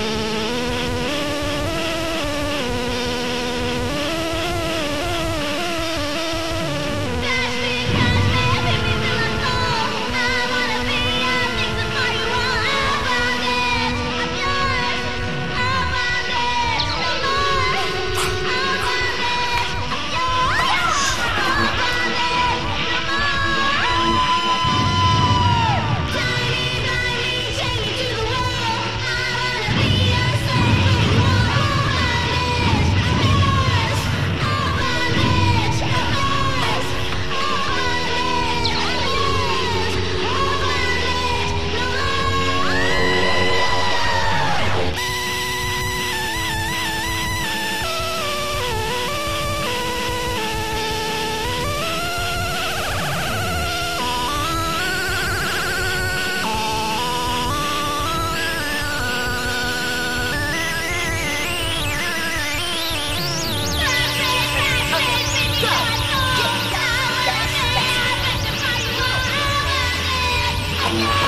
you Yeah.